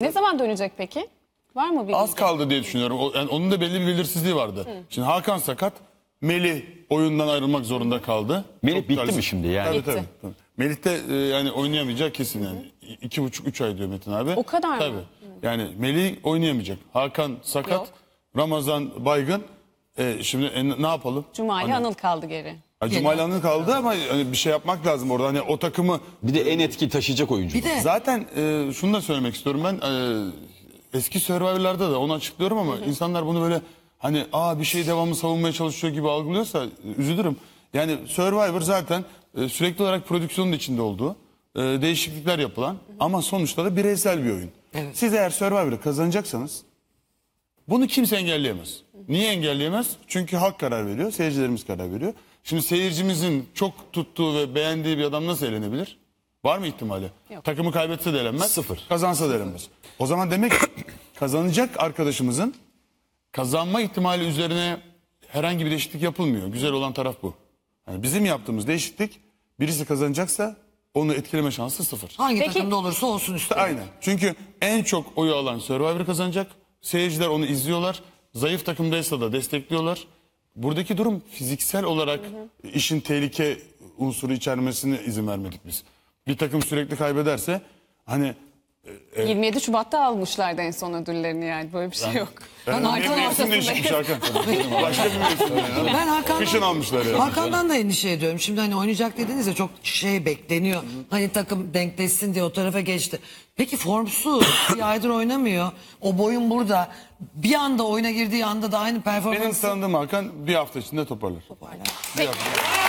Ne zaman dönecek peki? Var mı bir Az bilgi? kaldı diye düşünüyorum. O- yani onun da belli bir belirsizliği vardı. Şimdi Hakan sakat. Melih oyundan ayrılmak zorunda kaldı. Melih bitti talihsiz. mi şimdi yani? Tabii, Bitti. tabii, tabii. Melih de e, yani oynayamayacak kesin yani. İ- İki buçuk, üç ay diyor Metin abi. O kadar mı? Tabii. Yani Melih oynayamayacak. Hakan sakat. Yok. Ramazan baygın. E, şimdi e, ne yapalım? Cumali Hani- Anıl kaldı geri. Ha, Cumali Anıl kaldı ama hani bir şey yapmak lazım orada. Hani o takımı Bir de en etki taşıyacak oyuncu. Bir de Zaten e, şunu da söylemek istiyorum ben. E, eski Survivor'larda da onu açıklıyorum ama insanlar bunu böyle hani aa bir şey devamlı savunmaya çalışıyor gibi algılıyorsa e, üzülürüm. Yani Survivor zaten e, sürekli olarak prodüksiyonun içinde olduğu, e, değişiklikler yapılan ama sonuçta da bireysel bir oyun. Evet. Siz eğer Survivor'ı kazanacaksanız bunu kimse engelleyemez. Niye engelleyemez? Çünkü halk karar veriyor, seyircilerimiz karar veriyor. Şimdi seyircimizin çok tuttuğu ve beğendiği bir adam nasıl eğlenebilir? Var mı ihtimali? Yok. Takımı kaybetse de eğlenmez. Sıfır. Kazansa da eğlenmez. O zaman demek ki kazanacak arkadaşımızın kazanma ihtimali üzerine herhangi bir değişiklik yapılmıyor. Güzel olan taraf bu. Yani bizim yaptığımız değişiklik birisi kazanacaksa onu etkileme şansı sıfır. hangi Peki- takımda olursa olsun üstüne. Aynen. Çünkü en çok oyu alan Survivor kazanacak. Seyirciler onu izliyorlar. Zayıf takımdaysa da destekliyorlar. Buradaki durum fiziksel olarak işin tehlike unsuru içermesine izin vermedik biz. Bir takım sürekli kaybederse hani 27 Şubat'ta almışlardı en son ödüllerini yani. Böyle bir şey yok. Ben ben Hakan mevsim değişikmiş Hakan. Başka bir mevsim. yani. Ben Hakan'dan, Kışın almışlar yani. Hakan'dan da endişe ediyorum. Şimdi hani oynayacak dediniz ya çok şey bekleniyor. Hani takım denkleşsin diye o tarafa geçti. Peki formsuz bir aydır oynamıyor. O boyun burada. Bir anda oyuna girdiği anda da aynı Benim performans. tanıdığım Hakan bir hafta içinde toparlar. Bir hafta.